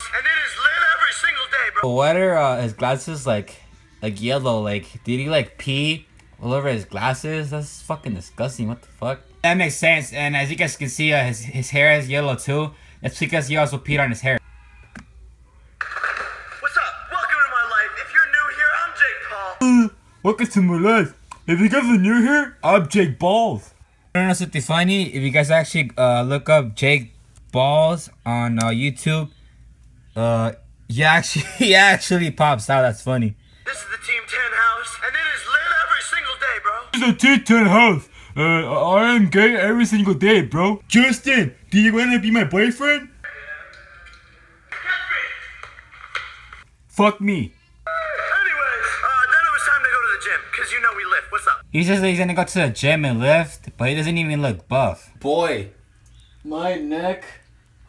And it is lit every single day, bro. What are uh, his glasses like? Like yellow? Like did he like pee all over his glasses? That's fucking disgusting. What the fuck? That makes sense. And as you guys can see, uh, his his hair is yellow too. That's because he also peed on his hair. What's up? Welcome to my life. If you're new here, I'm Jake Paul. Welcome to my life. If you guys are new here, I'm Jake Balls. I don't know something funny. If you guys actually uh, look up Jake Balls on uh, YouTube, uh, he actually he actually pops out. That's funny. This is the Team 10 house, and it is lit every single day, bro. This is a T10 house. Uh, I am gay every single day, bro. Justin, do you want to be my boyfriend? Fuck me. Anyways, uh, then it was time to go to the gym, because you know we lift. What's up? He says he's gonna go to the gym and lift, but he doesn't even look buff. Boy, my neck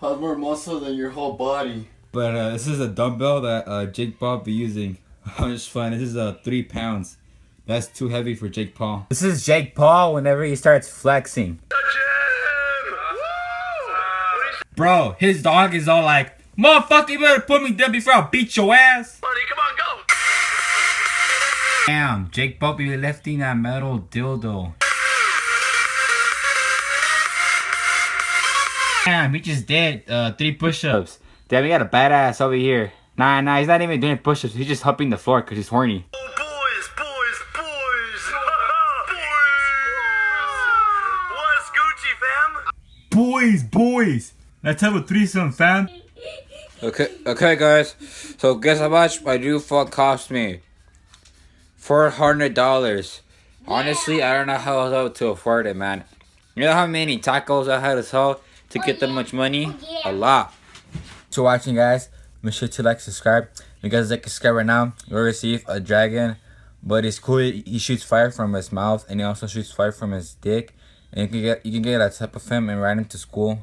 has more muscle than your whole body. But uh, this is a dumbbell that uh, Jake Paul be using. I'm just fine. This is uh, three pounds. That's too heavy for Jake Paul. This is Jake Paul whenever he starts flexing. The gym! Woo! What is Bro, his dog is all like, Motherfucker, you better put me down before I beat your ass. buddy? Come on, go! Damn, Jake Paul be lifting that metal dildo. Damn, he just did uh, three push-ups. Damn, we got a badass over here. Nah, nah, he's not even doing push-ups. He's just humping the floor because he's horny. Oh, boys, boys, boys! boys! What's Gucci, fam? Boys, boys, let's have a threesome, fam. Okay, okay, guys. So guess how much my new phone cost me? Four hundred dollars. Honestly, I don't know how I was able to afford it, man. You know how many tacos I had to sell to get that much money? A lot. To watching, guys. Make sure to like, subscribe. You guys like subscribe right now. You'll receive a dragon, but it's cool. He shoots fire from his mouth, and he also shoots fire from his dick. And you can get you can get that type of him and ride him to school.